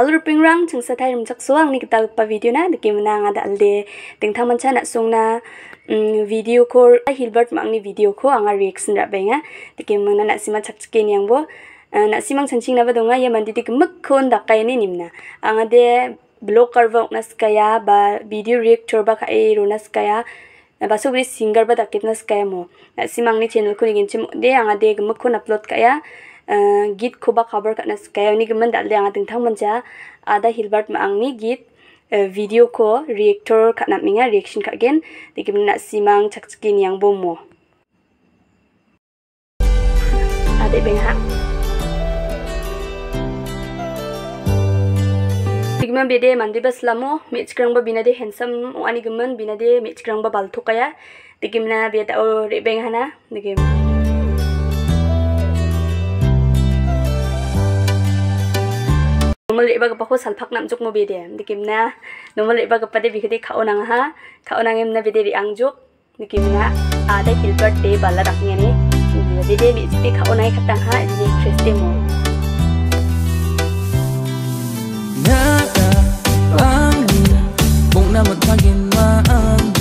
Halo ruping rang chung sa thai rum chak suang. Ni kita lupa video na. Diki mana nga da alde. Ting thang mancha na sung na video ko. Hilbert mang ni video ko. Anga reaction ra benga diki mana na sima chak chike yang bo. Na simang chanching na ba ya mandi dik mak khon da kai ni nimna anga de blog karva nas kaya ba video reactor ba kai ro nas kaya ba subri singer ba da kitnas kaya mo. Na simang ni channel ko ni gin chim. De anga de mak khon upload kaya git khoba khabar kana skaya ni gaman dal yang ting thang manja ada hilbert ma angni git video ko reactor kana minga reaction ka gen. Dikim na simang chakchikin yang bomo ade beng ha Digman bede mandi bas lamo mechkrang ba binade handsome ani gaman binade mechkrang ba balto kaya. Digimna beda o rebeng hana. Digim normal iba gapa ko salphak nam juk mo bede dikim na normal iba gapa de bikede khao nang ha khao nang em na bede ri ang juk dikim na ada hilbert de bala raknya ne bede bi sti khao nai khatang ha ni triste mo na bang ni bung na một thagin ma ang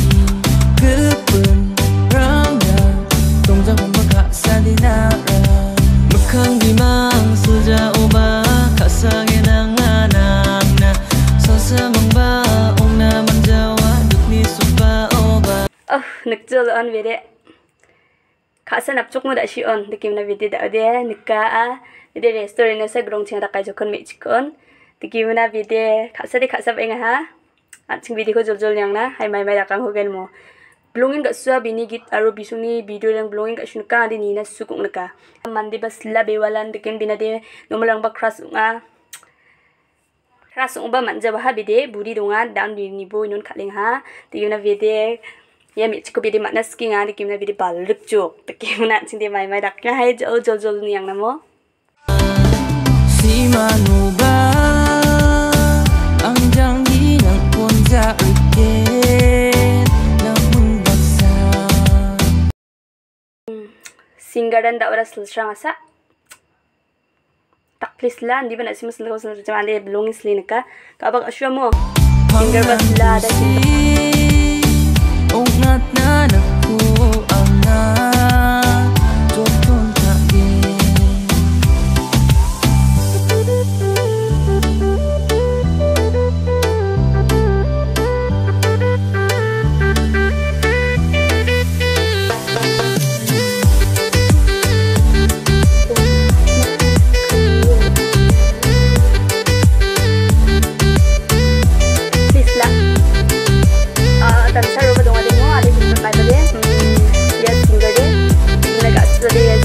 oh nagjol on vede khasa nap chuk mo da shi on? Dikim na vede da de nika a vede restaurant sa grong ching da kai jokon me chikon dikim na vede khasa de khasa benga ha aching vede ko jol jol yang na hai mai mai da kang ho gel mo blongin ga suwa bini git aro bisuni video lang blongin ga shun ka di ni na sukuk naka mandi bas la walan dikim bina de nomalang ba kras nga kras ba manja ba ha bide buri donga dan bi ni bo non khaling ha ti yuna vede ya mi chiko bidi makna ski nga di kimna bidi baluk juk te kimna mai mai dak ya hai jol jol jol ni yang namo. Si manu ba ang jang di nang pon ja ike nang mun baksa singgaran da ora selsang asa tak Please la, hindi ba na simas na sa tiyan ali belongings li naka kabag asya mo. Finger ba sila da siya. Ungat na na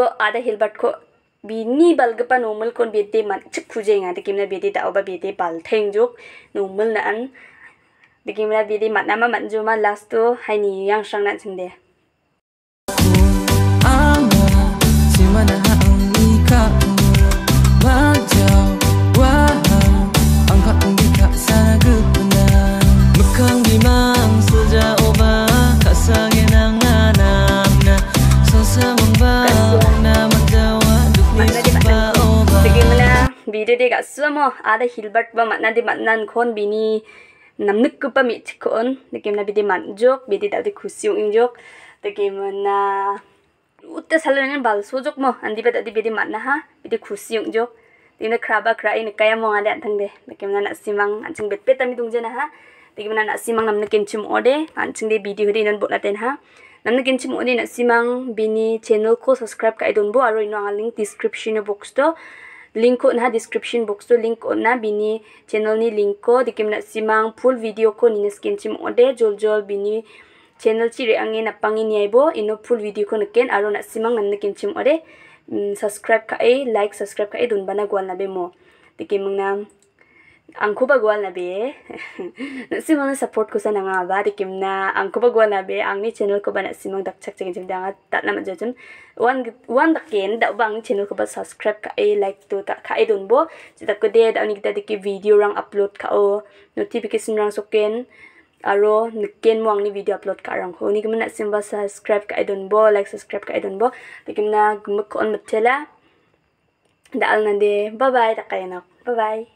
अध हिल बार्टको वि बल्प नमल कन् बेन्स खु बेब बे बल्जु नमल नदेखि बे मनमा मन जुमा लास्ट त हैनि आमा स्रे de ga sumo ada hilbert ba matna de matnan khon bini namnik ku pa mi chikon de kem na bidi man jok bidi da de khusi ung jok. De kem na utte salan bal so jok mo. Andi ba da di bidi matna ha bidi khusi ung jok. De na in kaya mo ada thang de. De na na simang anching bet bet ami dung ha. De kem na na simang namna ken chim ode anching de video de nan botla ten ha. Namna ken chim ode na simang bini channel ko subscribe ka idon bo. Aro ino link description box to link ko na description box to link ko na bini channel ni link ko dikim na simang full video ko ni skin chim ode jol jol bini channel chi re ange na pangi nyai bo. Ino full video ko neken aro na simang nan nekin chim ore subscribe ka e like subscribe ka e dun bana gwal na be mo. Tiki mungna angko ba gwal na be simang support ko sa nga ba tikim na angko ba gwal na be angni channel ko ba na simang dak chak chak jim danga tat na majajum one one dak ken da bang channel ko ba subscribe ka e like to ta ka e dun bo. Sita ko de da ni kita tiki video rang upload ka o. Notification rang aro niken mo angni video upload ka rang ko. Ni kimna simba subscribe ka idon bo like subscribe ka idon bo. Tikimna gumuk on matela dal nande. Bye bye takayana bye bye